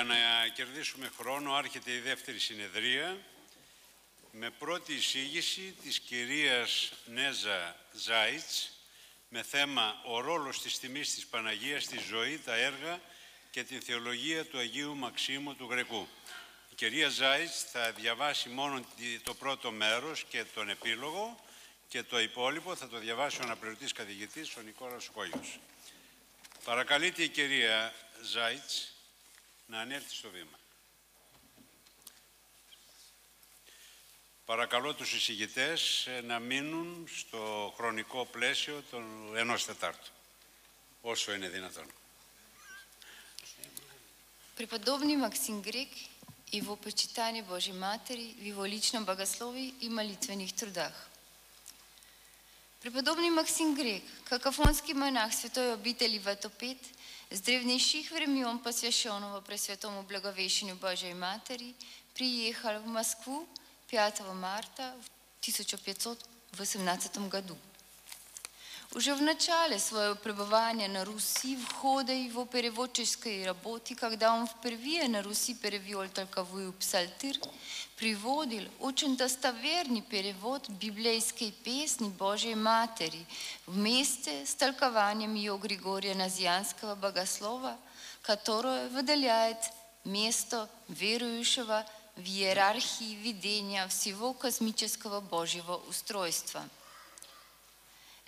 Λοιπόν, για να κερδίσουμε χρόνο, άρχεται η δεύτερη συνεδρία με πρώτη εισήγηση της κυρίας Νέζα Ζάιτς με θέμα «Ο ρόλος της τιμής της Παναγίας στη ζωή, τα έργα και την θεολογία του Αγίου Μαξίμου του Γρεκού». Η κυρία Ζάιτς θα διαβάσει μόνο το πρώτο μέρος και τον επίλογο και το υπόλοιπο θα το διαβάσει ο αναπληρωτής καθηγητής, ο Νικόλας Κόγιος. Παρακαλείται η κυρία Ζάιτς να ανέλθει στο βήμα. Παρακαλώ τους εισηγητές ε, να μείνουν στο χρονικό πλαίσιο των ενός τετάρτου, όσο είναι δυνατόν. Преподобный Максим Грек, его почитание Божьей Матери в его личном богословии и молитвенных трудах. Преподобный Максим Грек, как афонский монах святой обители Ватопет, с древнейших времен, посвященного Пресвятому Благовещению Божьей Матери, приехал в Москву 5 марта в 1518 году. Уже в начале своего пребывания на Руси, в ходе его переводческой работы, когда он впервые на Руси перевел толковую псалтырь, приводил очень достоверный перевод библейской песни Божьей Матери вместе с толкованием ее Григория Назианского богослова, которое выделяет место верующего в иерархии видения всего космического Божьего устройства –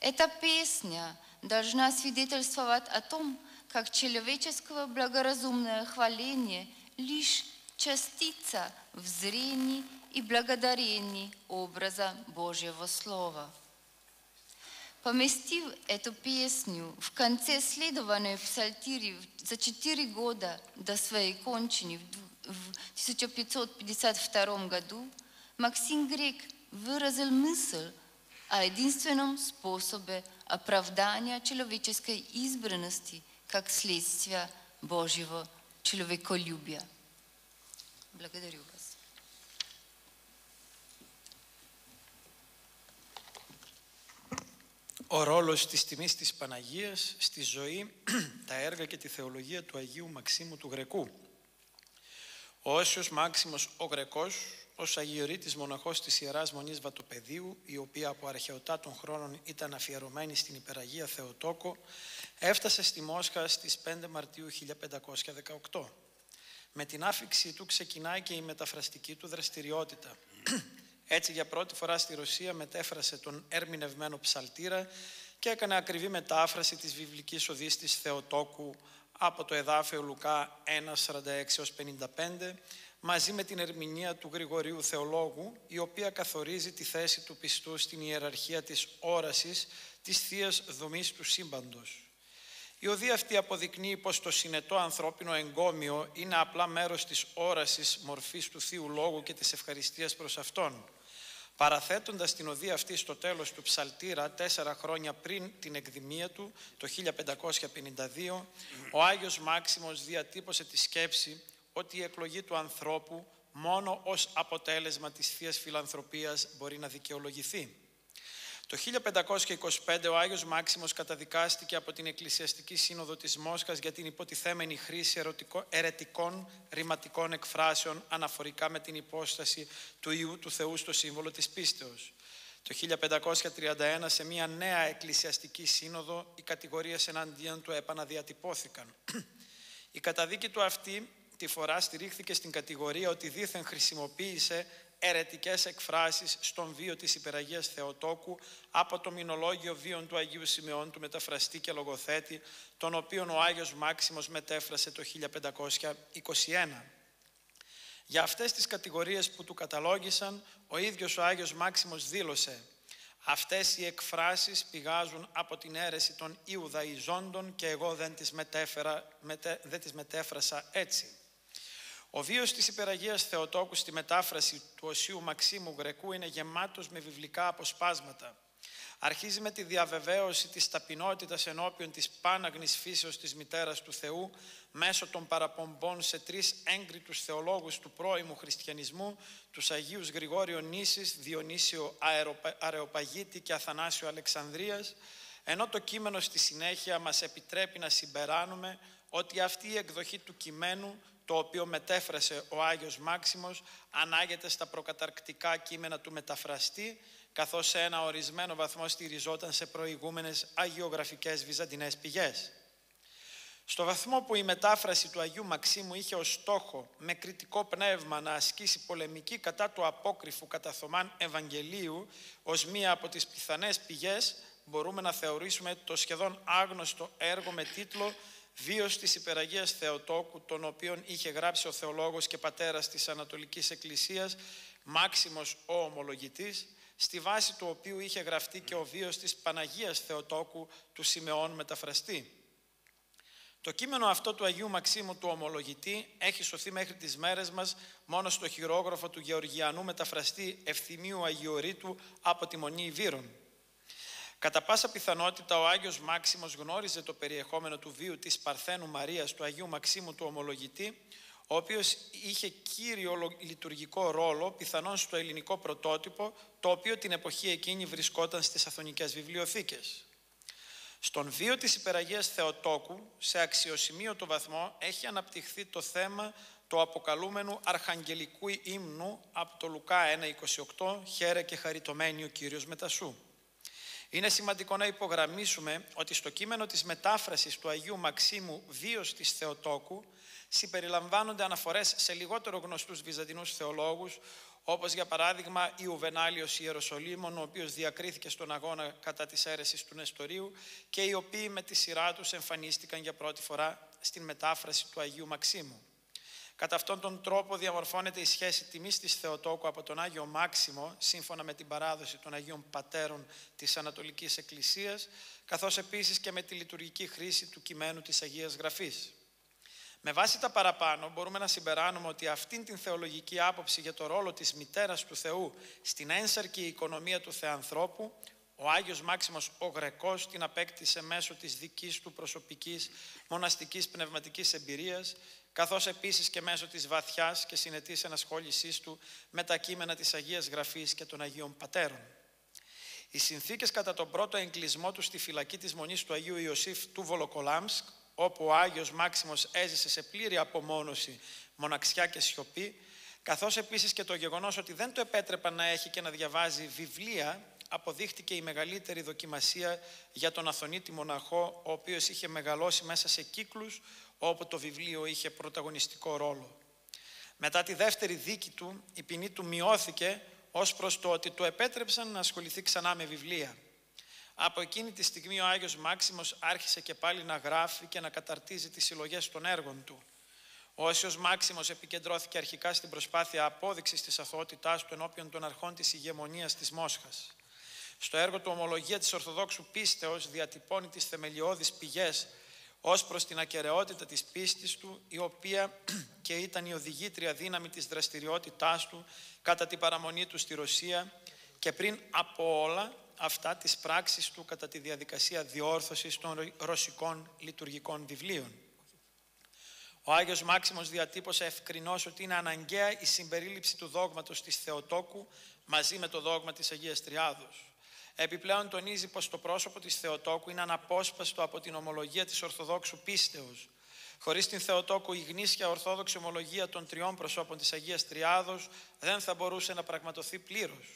эта песня должна свидетельствовать о том, как человеческого благоразумное хваление лишь частица в зрении и благодарении образа Божьего Слова. Поместив эту песню в конце следованной псалтири за четыре года до своей кончины в 1552 году, Максим Грек выразил мысль, о единственном способе оправдания человеческой избранности как следствие Божьего человеколюбия. Благодарю вас. Ο ρόλος της τιμής της Παναγίας στη ζωή, τα έργα και τη θεολογία του Αγίου Μαξίμου του Γρεκού. Ο Όσιος Μάξιμος ο Γρεκός, ως Αγιορείτης μοναχός της Ιεράς Μονής Βατοπεδίου, η οποία από αρχαιοτά των χρόνων ήταν αφιερωμένη στην Υπεραγία Θεοτόκο, έφτασε στη Μόσχα στις 5 Μαρτίου 1518. Με την άφηξή του ξεκινάει και η μεταφραστική του δραστηριότητα. Έτσι για πρώτη φορά στη Ρωσία μετέφρασε τον ερμηνευμένο ψαλτήρα και έκανε ακριβή μετάφραση της βιβλικής οδής της Θεοτόκου από το εδάφιο Λουκά 1.46-55 μαζί με την ερμηνεία του Γρηγορίου Θεολόγου η οποία καθορίζει τη θέση του πιστού στην ιεραρχία της όρασης της θείας δομής του σύμπαντος. Η οδή αυτή αποδεικνύει πως το συνετό ανθρώπινο εγκόμιο είναι απλά μέρος της όρασης μορφής του Θείου Λόγου και της ευχαριστίας προς Αυτόν. Παραθέτοντας την οδή αυτή στο τέλος του ψαλτήρα τέσσερα χρόνια πριν την εκδημία του, το 1552, ο Άγιος Μάξιμος διατύπωσε τη σκέψη ότι η εκλογή του ανθρώπου μόνο ως αποτέλεσμα της Θείας Φιλανθρωπίας μπορεί να δικαιολογηθεί. Το 1525 ο Άγιος Μάξιμος καταδικάστηκε από την Εκκλησιαστική Σύνοδο της Μόσχας για την υποτιθέμενη χρήση ερετικών ρηματικών εκφράσεων αναφορικά με την υπόσταση του Ιού του Θεού στο σύμβολο της πίστεως. Το 1531 σε μια νέα Εκκλησιαστική Σύνοδο οι κατηγορίες εναντίον του επαναδιατυπώθηκαν. Η καταδίκη του αυτή τη φορά στηρίχθηκε στην κατηγορία ότι δήθεν χρησιμοποίησε ερετικές εκφράσεις στον βίο της Υπεραγίας Θεοτόκου από το μηνολόγιο βίων του Αγίου Σημεών του μεταφραστή και λογοθέτη, τον οποίον ο Άγιος Μάξιμος μετέφρασε το 1521. Για αυτές τις κατηγορίες που του καταλόγησαν, ο ίδιος ο Άγιος Μάξιμος δήλωσε «Αυτές οι εκφράσεις πηγάζουν από την αίρεση των Ιουδαϊζόντων και εγώ δεν τις, μετέφερα, δεν τις μετέφρασα έτσι». Ο βίος της υπεραγίας Θεοτόκου στη μετάφραση του Οσίου Μαξίμου Γρεκού είναι γεμάτος με βιβλικά αποσπάσματα. Αρχίζει με τη διαβεβαίωση της ταπεινότητας ενώπιον της πάναγνης φύσεως της Μητέρας του Θεού μέσω των παραπομπών σε τρεις έγκριτους θεολόγους του πρώιμου χριστιανισμού, τους Αγίους Γρηγόριο Νήσης, Διονύσιο Αρεοπαγίτη και Αθανάσιο Αλεξανδρίας, ενώ το κείμενο στη συνέχεια μας επιτρέπει να συμπεράνουμε ότι αυτή η εκδοχή του κειμένου το οποίο μετέφρασε ο Άγιος Μάξιμος ανάγεται στα προκαταρκτικά κείμενα του μεταφραστή καθώς σε ένα ορισμένο βαθμό στηριζόταν σε προηγούμενες αγιογραφικές βυζαντινές πηγές. Στο βαθμό που η μετάφραση του Αγίου Μαξίμου είχε ως στόχο με κριτικό πνεύμα να ασκήσει πολεμική κατά του απόκριφου κατά Θωμάν Ευαγγελίου ως μία από τις πιθανές πηγές μπορούμε να θεωρήσουμε το σχεδόν άγνωστο έργο με τίτλο «Βίος της Υπεραγίας Θεοτόκου» τον οποίον είχε γράψει ο θεολόγος και πατέρας της Ανατολικής Εκκλησίας Μάξιμος ο Ομολογητής στη βάση του οποίου είχε γραφτεί και ο βίος της Παναγίας Θεοτόκου του Σιμεών Μεταφραστή. Το κείμενο αυτό του Αγίου Μαξίμου του Ομολογητή έχει σωθεί μέχρι τις μέρες μας μόνο στο χειρόγραφο του Γεωργιανού μεταφραστή Ευθυμίου Αγιορείτου από τη Μονή Ιβύρων. Κατά πάσα πιθανότητα ο Άγιος Μάξιμος γνώριζε το περιεχόμενο του βίου της Παρθένου Μαρίας του Αγίου Μαξίμου του Ομολογητή, ο οποίος είχε κύριο λειτουργικό ρόλο πιθανόν στο ελληνικό πρωτότυπο, το οποίο την εποχή εκείνη βρισκόταν στις Αθωνικές βιβλιοθήκες. Στον βίο της υπεραγίας Θεοτόκου, σε αξιοσημείωτο βαθμό, έχει αναπτυχθεί το θέμα του αποκαλούμενου αρχαγγελικού ύμνου από το Λουκά 1.28 «Χαίρε και χαριτωμένη ο Κύριος μετασού». Είναι σημαντικό να υπογραμμίσουμε ότι στο κείμενο της μετάφρασης του Αγίου Μαξίμου «Βίος της Θεοτόκου» συμπεριλαμβάνονται αναφορές σε λιγότερο γνωστούς βυζαντινούς θεολόγους, όπως για παράδειγμα η Ουβενάλιος Ιεροσολύμων, ο οποίος διακρίθηκε στον αγώνα κατά της αίρεσης του Νεστορίου και οι οποίοι με τη σειρά τους εμφανίστηκαν για πρώτη φορά στην μετάφραση του Αγίου Μαξίμου. Κατά αυτόν τον τρόπο διαμορφώνεται η σχέση τιμής της Θεοτόκου από τον Άγιο Μάξιμο, σύμφωνα με την παράδοση των Αγίων Πατέρων της Ανατολικής Εκκλησίας, καθώς επίσης και με τη λειτουργική χρήση του κειμένου της Αγίας Γραφής. Με βάση τα παραπάνω μπορούμε να συμπεράνουμε ότι αυτήν την θεολογική άποψη για το ρόλο της μητέρας του Θεού στην ένσαρκη οικονομία του Θεανθρώπου, ο Άγιος Μάξιμος ο Γρεκός την απέκτησε μέσω της δικής του προσωπικής μοναστικής πνευματικής εμπειρίας, καθώς επίσης και μέσω της βαθιάς και συνετής ενασχόλησής του με τα κείμενα της Αγίας Γραφής και των Αγίων Πατέρων. Οι συνθήκες κατά τον πρώτο εγκλισμό του στη φυλακή της Μονής του Αγίου Ιωσήφ του Βολοκολάμσκ, όπου ο Άγιος Μάξιμος έζησε σε πλήρη απομόνωση, μοναξιά και σιωπή, καθώς επίσης και το γεγονός ότι δεν το επέτρεπαν να έχει και να διαβάζει βιβλία, αποδείχτηκε η μεγαλύτερη δοκιμασία για τον Αθωνίτη μοναχό, ο οποίος είχε μεγαλώσει μέσα σε κύκλους όπου το βιβλίο είχε πρωταγωνιστικό ρόλο. Μετά τη δεύτερη δίκη του, η ποινή του μειώθηκε ως προς το ότι του επέτρεψαν να ασχοληθεί ξανά με βιβλία. Από εκείνη τη στιγμή ο Άγιος Μάξιμος άρχισε και πάλι να γράφει και να καταρτίζει τις συλλογές των έργων του. Ο Όσιος Μάξιμος επικεντρώθηκε αρχικά στην προσπάθεια απόδειξης της αθωότητάς του ενώπιον των αρχών της ηγεμονίας της Μόσχας. Στο έργο του «Ομολογία της Ορθοδόξου Πίστεως» διατυπώνει τις θεμελιώδεις πηγές ως προς την ακαιρεότητα της πίστης του, η οποία και ήταν η οδηγήτρια δύναμη της δραστηριότητάς του κατά την παραμονή του στη Ρωσία και πριν από όλα αυτά τις πράξεις του κατά τη διαδικασία διόρθωσης των ρωσικών λειτουργικών βιβλίων. Ο Άγιος Μάξιμος διατύπωσε ευκρινώς ότι είναι αναγκαία η συμπερίληψη του δόγματος της Θεοτόκου μαζί με το δόγμα της Αγίας Τριάδος. Επιπλέον τονίζει πως το πρόσωπο της Θεοτόκου είναι αναπόσπαστο από την ομολογία της Ορθοδόξου πίστεως. Χωρίς την Θεοτόκου η γνήσια Ορθόδοξη ομολογία των τριών προσώπων της Αγίας Τριάδος δεν θα μπορούσε να πραγματοθεί πλήρως.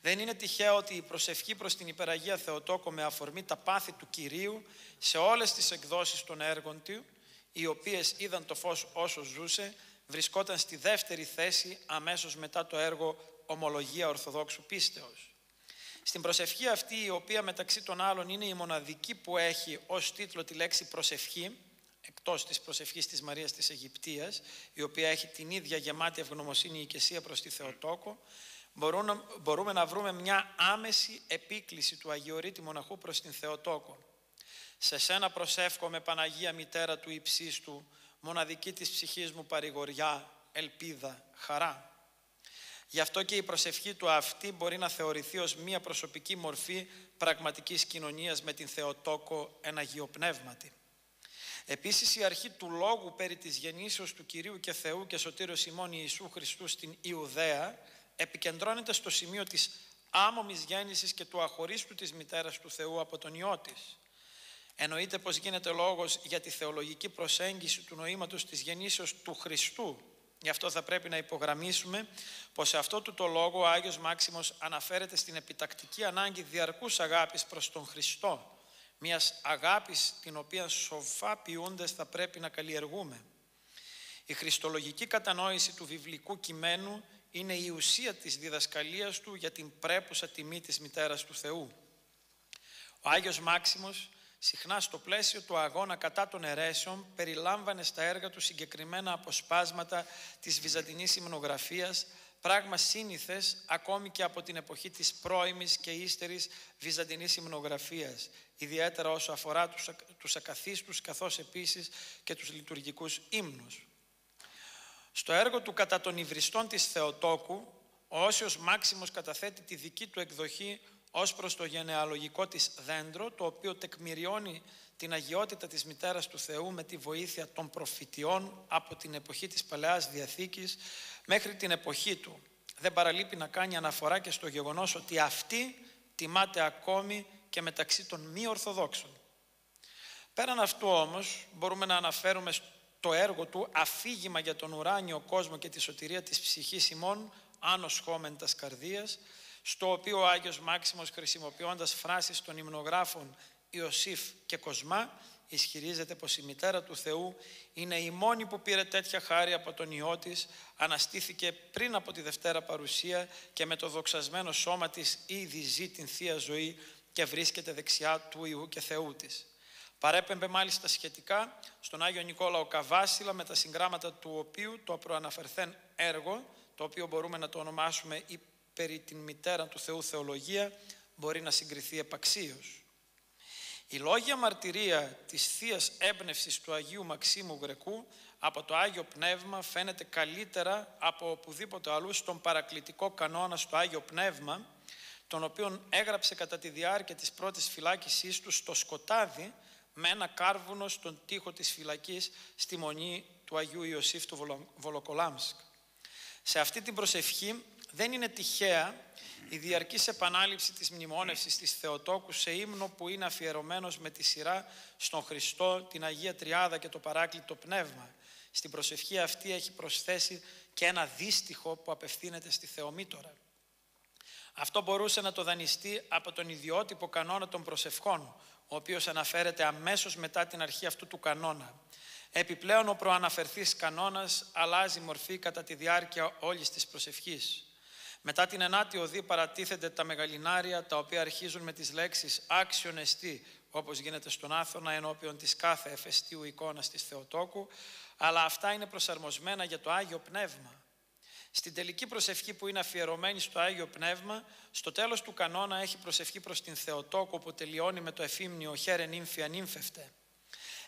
Δεν είναι τυχαίο ότι η προσευχή προς την Υπεραγία Θεοτόκο με αφορμή τα πάθη του Κυρίου σε όλες τις εκδόσεις των έργων του, οι οποίες είδαν το φως όσο ζούσε, βρισκόταν στη δεύτερη θέση αμέσως μετά το έργο «Ομολογία Ορθοδόξου Πίστεως». Στην προσευχή αυτή, η οποία μεταξύ των άλλων είναι η μοναδική που έχει ως τίτλο τη λέξη προσευχή, εκτός της προσευχής της Μαρίας της Αιγυπτίας, η οποία έχει την ίδια γεμάτη ευγνωμοσύνη οικεσία προς τη Θεοτόκο, μπορούμε να βρούμε μια άμεση επίκληση του Αγιορείτη Μοναχού προς την Θεοτόκο. Σε σένα προσεύχομαι Παναγία Μητέρα του Υψίστου, μοναδική της ψυχής μου παρηγοριά, ελπίδα, χαρά. Γι' αυτό και η προσευχή του αυτή μπορεί να θεωρηθεί ως μία προσωπική μορφή πραγματικής κοινωνίας με την Θεοτόκο ένα γεωπνεύματι. Επίσης η αρχή του λόγου περί της γεννήσεως του Κυρίου και Θεού και Σωτήριος ημών Ιησού Χριστού στην Ιουδαία επικεντρώνεται στο σημείο της άμομης γέννησης και του αχωρίστου της μητέρας του Θεού από τον Υιό της. Εννοείται πως γίνεται λόγος για τη θεολογική προσέγγιση του νοήματος της γεννήσεως του Χριστού. Γι' αυτό θα πρέπει να υπογραμμίσουμε πως σε αυτό του το λόγο ο Άγιος Μάξιμος αναφέρεται στην επιτακτική ανάγκη διαρκούς αγάπης προς τον Χριστό, μιας αγάπης την οποία σοφά ποιούντες θα πρέπει να καλλιεργούμε. Η χριστολογική κατανόηση του βιβλικού κειμένου είναι η ουσία της διδασκαλίας του για την πρέπουσα τιμή της Μητέρας του Θεού. Ο Άγιος Μάξιμος συχνά στο πλαίσιο του αγώνα κατά των αιρέσεων περιλάμβανε στα έργα του συγκεκριμένα αποσπάσματα της βυζαντινής υμνογραφίας, πράγμα σύνηθες ακόμη και από την εποχή της πρώιμης και ύστερης βυζαντινής υμνογραφίας, ιδιαίτερα όσο αφορά τους, τους ακαθίστους καθώς επίσης και τους λειτουργικούς ύμνους. Στο έργο του κατά των υβριστών της Θεοτόκου, ο Όσιος Μάξιμος καταθέτει τη δική του εκδοχή ως προς το γενεαλογικό της δέντρο, το οποίο τεκμηριώνει την αγιότητα της Μητέρας του Θεού με τη βοήθεια των προφητιών από την εποχή της Παλαιάς Διαθήκης μέχρι την εποχή του. Δεν παραλείπει να κάνει αναφορά και στο γεγονός ότι αυτή τιμάται ακόμη και μεταξύ των μη Ορθοδόξων. Πέραν αυτού όμως μπορούμε να αναφέρουμε το έργο του «Αφήγημα για τον ουράνιο κόσμο και τη σωτηρία της ψυχής ημών, άνος χώμεντας καρδίας», στο οποίο ο Άγιος Μάξιμος χρησιμοποιώντας φράσεις των υμνογράφων Ιωσήφ και Κοσμά ισχυρίζεται πως η μητέρα του Θεού είναι η μόνη που πήρε τέτοια χάρη από τον Υιό της, αναστήθηκε πριν από τη Δευτέρα Παρουσία και με το δοξασμένο σώμα της ήδη ζει την Θεία Ζωή και βρίσκεται δεξιά του Ιού και Θεού της. Παρέπεμπε μάλιστα σχετικά στον Άγιο Νικόλαο Καβάσιλα με τα συγγράμματα του οποίου το προαναφερθέν έργο, το οποίο μπορούμε να το ονομάσουμε η περί την μητέρα του Θεού θεολογία μπορεί να συγκριθεί επαξίως. Η λόγια μαρτυρία της θείας έμπνευσης του Αγίου Μαξίμου Γρεκού από το Άγιο Πνεύμα φαίνεται καλύτερα από οπουδήποτε αλλού στον παρακλητικό κανόνα στο Άγιο Πνεύμα, τον οποίον έγραψε κατά τη διάρκεια της πρώτης φυλάκισής του στο σκοτάδι με ένα κάρβουνο στον τοίχο της φυλακής στη μονή του Αγίου Ιωσήφ του Βολοκολάμσκ. Σε αυτή την προσευχή δεν είναι τυχαία η διαρκής επανάληψη της μνημόνευσης της Θεοτόκου σε ύμνο που είναι αφιερωμένος με τη σειρά στον Χριστό, την Αγία Τριάδα και το Παράκλητο Πνεύμα. Στην προσευχή αυτή έχει προσθέσει και ένα δύστιχο που απευθύνεται στη Θεομήτωρα. Αυτό μπορούσε να το δανειστεί από τον ιδιότυπο κανόνα των προσευχών, ο οποίος αναφέρεται αμέσως μετά την αρχή αυτού του κανόνα. Επιπλέον ο προαναφερθής κανόνας αλλάζει μορφή κατά τη διάρκεια όλης της προσευχής. Μετά την ενάτη οδή παρατίθενται τα μεγαλινάρια τα οποία αρχίζουν με τις λέξεις άξιον εστί όπως γίνεται στον Άθωνα ενώπιον της κάθε εφεστίου εικόνας της Θεοτόκου αλλά αυτά είναι προσαρμοσμένα για το Άγιο Πνεύμα. Στην τελική προσευχή που είναι αφιερωμένη στο Άγιο Πνεύμα, στο τέλος του κανόνα έχει προσευχή προς την Θεοτόκο που τελειώνει με το εφήμνιο «Χαίρε νύμφια νύμφευτε».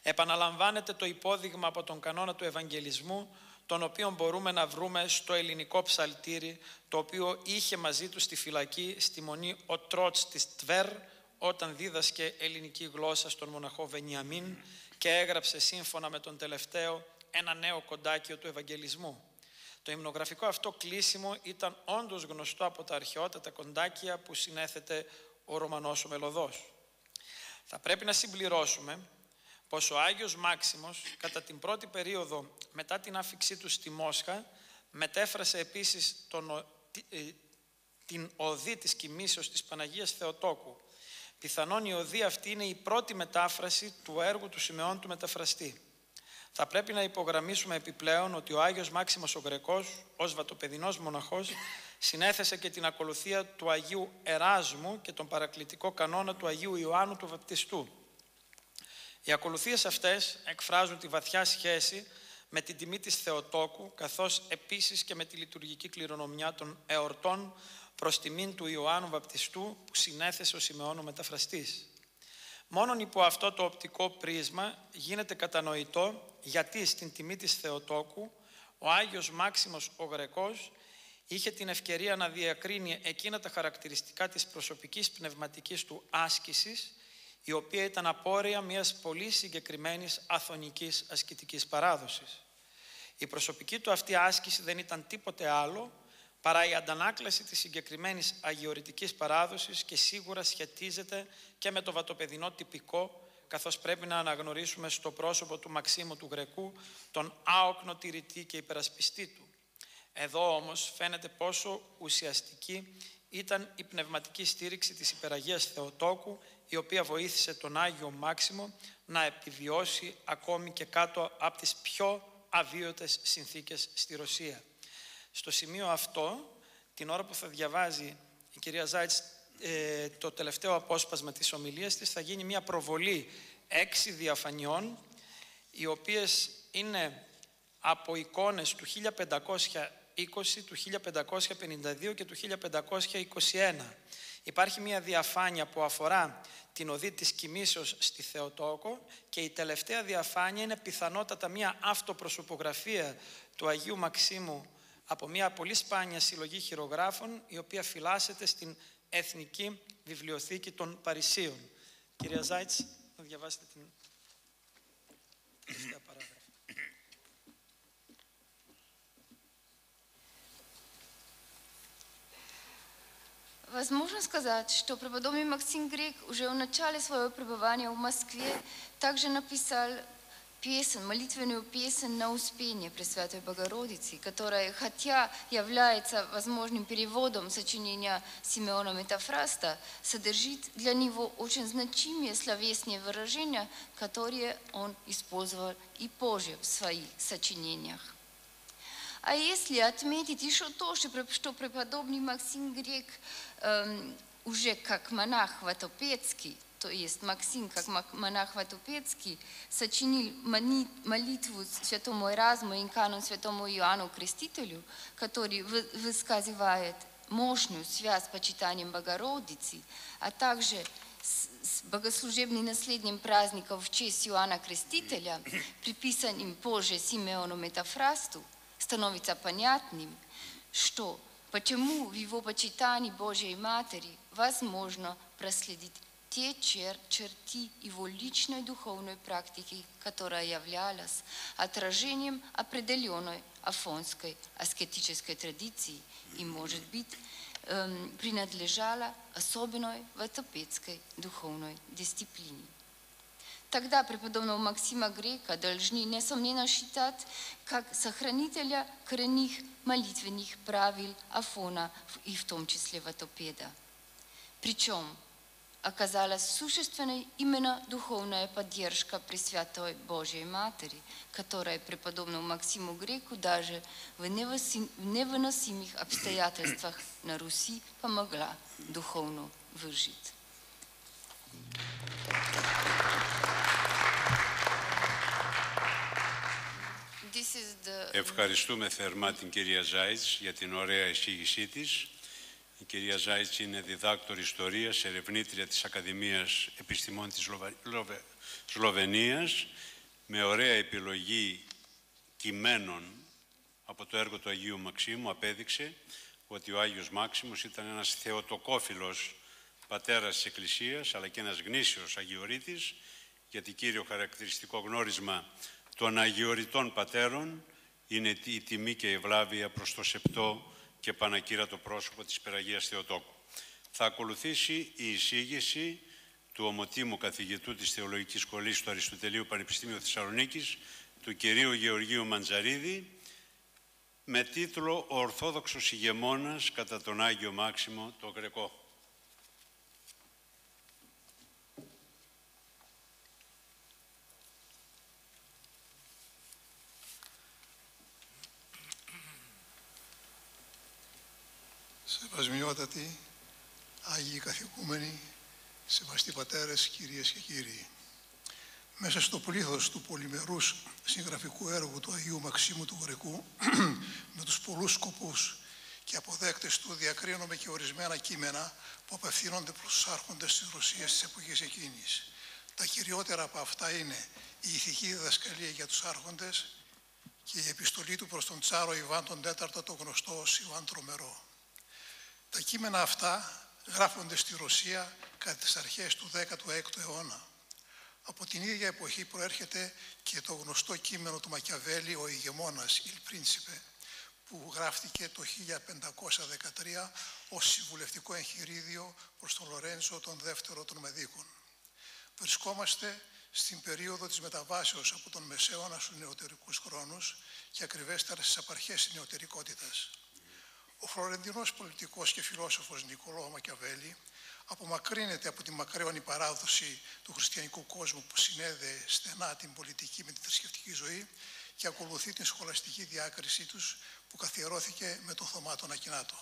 Επαναλαμβάνεται το υπόδειγμα από τον κανόνα του Ευαγγελισμού τον οποίο μπορούμε να βρούμε στο ελληνικό ψαλτήρι, το οποίο είχε μαζί του στη φυλακή στη μονή ο Τρότς της Τβέρ, όταν δίδασκε ελληνική γλώσσα στον μοναχό Βενιαμίν και έγραψε σύμφωνα με τον τελευταίο ένα νέο κοντάκιο του Ευαγγελισμού. Το υμνογραφικό αυτό κλείσιμο ήταν όντως γνωστό από τα αρχαιότατα κοντάκια που συνέθετε ο Ρωμανός ο Μελωδός. Θα πρέπει να συμπληρώσουμε πως ο Άγιος Μάξιμος κατά την πρώτη περίοδο μετά την άφηξή του στη Μόσχα μετέφρασε επίσης τον, ε, την οδή της κοιμήσεως της Παναγίας Θεοτόκου. Πιθανόν η οδή αυτή είναι η πρώτη μετάφραση του έργου του Σιμεών του μεταφραστή. Θα πρέπει να υπογραμμίσουμε επιπλέον ότι ο Άγιος Μάξιμος ο Γρεκός, ως βατοπεδινός μοναχός, συνέθεσε και την ακολουθία του Αγίου Εράσμου και τον παρακλητικό κανόνα του Αγίου Ιωάννου του Βαπτιστού. Οι ακολουθίες αυτές εκφράζουν τη βαθιά σχέση με την τιμή της Θεοτόκου, καθώς επίσης και με τη λειτουργική κληρονομιά των εορτών προς τιμήν του Ιωάννου Βαπτιστού που συνέθεσε ο Σιμεών ο Μεταφραστής. Μόνον υπό αυτό το οπτικό πρίσμα γίνεται κατανοητό γιατί στην τιμή της Θεοτόκου ο Άγιος Μάξιμος ο Γρεκός είχε την ευκαιρία να διακρίνει εκείνα τα χαρακτηριστικά της προσωπικής πνευματικής του άσκησης η οποία ήταν απόρρια μιας πολύ συγκεκριμένης αθωνικής ασκητικής παράδοσης. Η προσωπική του αυτή άσκηση δεν ήταν τίποτε άλλο παρά η αντανάκλαση της συγκεκριμένης αγιορητικής παράδοσης και σίγουρα σχετίζεται και με το βατοπεδινό τυπικό καθώς πρέπει να αναγνωρίσουμε στο πρόσωπο του Μαξίμου του Γρεκού τον άοκνο τηρητή και υπερασπιστή του. Εδώ όμως φαίνεται πόσο ουσιαστική ήταν η πνευματική στήριξη της Υπεραγίας Θεοτόκου, η οποία βοήθησε τον Άγιο Μάξιμο να επιβιώσει ακόμη και κάτω από τις πιο αβίωτες συνθήκες στη Ρωσία. Στο σημείο αυτό, την ώρα που θα διαβάζει η κυρία Ζάιτς ε, το τελευταίο απόσπασμα της ομιλίας της, θα γίνει μια προβολή έξι διαφανειών, οι οποίες είναι από εικόνες του 1520, του 1552 και του 1521. Υπάρχει μια διαφάνεια που αφορά την οδή της κοιμήσεως στη Θεοτόκο και η τελευταία διαφάνεια είναι πιθανότατα μια αυτοπροσωπογραφία του Αγίου Μαξίμου από μια πολύ σπάνια συλλογή χειρογράφων η οποία φυλάσσεται στην Εθνική Βιβλιοθήκη των Παρισίων. Κυρία Ζάιτς, να διαβάσετε την τελευταία παράγραφο. Возможно сказать, что преподобный Максим Грек уже в начале своего пребывания в Москве также написал песен, молитвенную песен на Успение Пресвятой Богородицы, которая, хотя является возможным переводом сочинения Симеона Метафраста, содержит для него очень значимые словесные выражения, которые он использовал и позже в своих сочинениях. А если отметить еще то, что преподобный Максим Грек эм, уже как монах Ватопецкий, то есть Максим, как монах Ватопецкий, сочинил молитву святому Эразму и канон святому Иоанну Крестителю, который высказывает мощную связь с почитанием Богородицы, а также с богослужебным наследием праздников в честь Иоанна Крестителя, приписанным позже Симеону Метафрасту, становится понятным, что почему в его почитании Божьей Матери возможно проследить те чер черты его личной духовной практики, которая являлась отражением определенной афонской аскетической традиции и, может быть, эм, принадлежала особенной ватопецкой духовной дисциплине. Тогда преподобного Максима Грека должны, несомненно, считать как сохранителя коренных молитвенных правил Афона и в том числе Ватопеда. Причем оказалась существенной именно духовная поддержка Пресвятой Божьей Матери, которая преподобному Максиму Греку даже в невыносимых обстоятельствах на Руси помогла духовно выжить. Ευχαριστούμε θερμά την κυρία Ζάιτς για την ωραία εισήγησή της. Η κυρία Ζάιτς είναι διδάκτορ ιστορίας, ερευνήτρια της Ακαδημίας Επιστημών της Σλοβενίας, με ωραία επιλογή κειμένων από το έργο του Αγίου Μαξίμου, απέδειξε ότι ο Άγιος Μάξιμος ήταν ένας θεοτοκόφιλος πατέρας της Εκκλησίας, αλλά και ένας γνήσιος Αγιορείτης, γιατί κύριο χαρακτηριστικό γνώρισμα των Αγιοριτών Πατέρων είναι η τιμή και η ευλάβεια προς το σεπτό και πανακύρατο πρόσωπο της Περαγίας Θεοτόκου. Θα ακολουθήσει η εισήγηση του ομοτήμου καθηγητού της Θεολογικής Σχολής του Αριστοτελείου Πανεπιστήμιου Θεσσαλονίκης, του κυρίου Γεωργίου Μαντζαρίδη, με τίτλο «Ο Ορθόδοξος ηγεμόνας κατά τον Άγιο Μάξιμο το Γρεκό». Σεβασμιότατοι, Άγιοι καθηγούμενοι, σεβαστοί πατέρες, κυρίες και κύριοι. Μέσα στο πλήθος του πολυμερούς συγγραφικού έργου του Αγίου Μαξίμου του Γρεκού, με τους πολλούς σκοπούς και αποδέκτες του διακρίνομαι και ορισμένα κείμενα που απευθύνονται προς τους άρχοντες της Ρωσίας της εποχής εκείνης. Τα κυριότερα από αυτά είναι η ηθική διδασκαλία για τους άρχοντες και η επιστολή του προς τον Τσάρο Ιβάν τον Τέταρτο, το γνωστό ως Ιβάν Τρομερό. Τα κείμενα αυτά γράφονται στη Ρωσία κατά τις αρχές του 16ου αιώνα. Από την ίδια εποχή προέρχεται και το γνωστό κείμενο του Μακιαβέλη «Ο ηγεμόνας, Il Principe», που γράφτηκε το 1513 ως συμβουλευτικό εγχειρίδιο προς τον Λορέντζο τον δεύτερο των Μεδίκων. Βρισκόμαστε στην περίοδο της μεταβάσεως από τον Μεσαίωνα στους νεωτερικούς χρόνους και ακριβέστερα στις απαρχές της νεωτερικότητας. Ο φλωρεντινός πολιτικός και φιλόσοφος Νικολό Μακιαβέλη απομακρύνεται από τη μακραίωνη παράδοση του χριστιανικού κόσμου που συνέδεε στενά την πολιτική με τη θρησκευτική ζωή και ακολουθεί την σχολαστική διάκρισή τους που καθιερώθηκε με τον Θωμά τον Ακινάτο.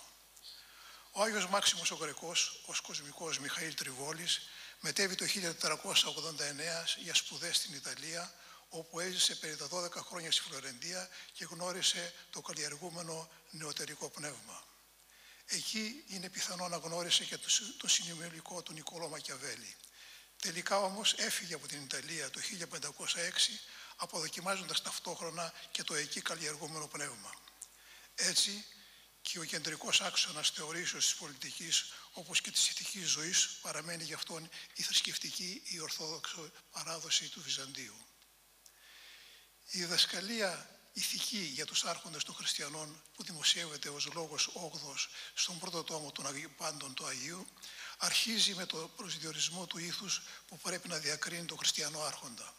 Ο Άγιος Μάξιμος ο Γρεκός, ως κοσμικός Μιχαήλ Τριβόλης, μετέβη το 1489 για σπουδές στην Ιταλία, όπου έζησε περί τα 12 χρόνια στη Φλωρεντία και γνώρισε το καλλιεργούμενο νεωτερικό πνεύμα. Εκεί είναι πιθανό να γνώρισε και το συνημελικό του Νικόλο Μακιαβέλη. Τελικά όμως έφυγε από την Ιταλία το 1506 αποδοκιμάζοντας ταυτόχρονα και το εκεί καλλιεργούμενο πνεύμα. Έτσι και ο κεντρικός άξονας θεωρήσεως της πολιτικής όπως και της ηθικής ζωής παραμένει για αυτόν η θρησκευτική η ορθόδοξο παράδοση του Βυζαντίου. Η διδασκαλία ηθική για τους άρχοντες των χριστιανών που δημοσιεύεται ως λόγος 8 στον πρώτο τόμο των Αγίου Πάντων του Αγίου αρχίζει με το προσδιορισμό του ήθους που πρέπει να διακρίνει τον χριστιανό άρχοντα.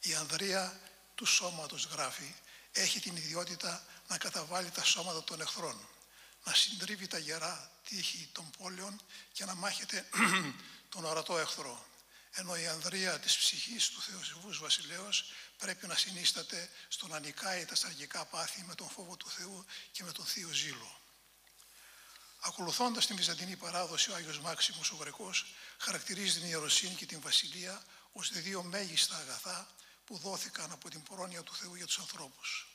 Η Ανδρεία του σώματος γράφει έχει την ιδιότητα να καταβάλει τα σώματα των εχθρών, να συντρίβει τα γερά τείχη των πόλεων και να μάχεται τον ορατό εχθρό. Ενώ η ανδρεία της ψυχής του Θεοσιβούς Βασιλέως πρέπει να συνίσταται στο να νικάει τα σαργικά πάθη με τον φόβο του Θεού και με τον Θείο Ζήλο. Ακολουθώντας την Βυζαντινή παράδοση, ο Άγιος Μάξιμος ο Γρεκός χαρακτηρίζει την ιεροσύνη και την βασιλεία ως δύο μέγιστα αγαθά που δόθηκαν από την πρόνοια του Θεού για τους ανθρώπους.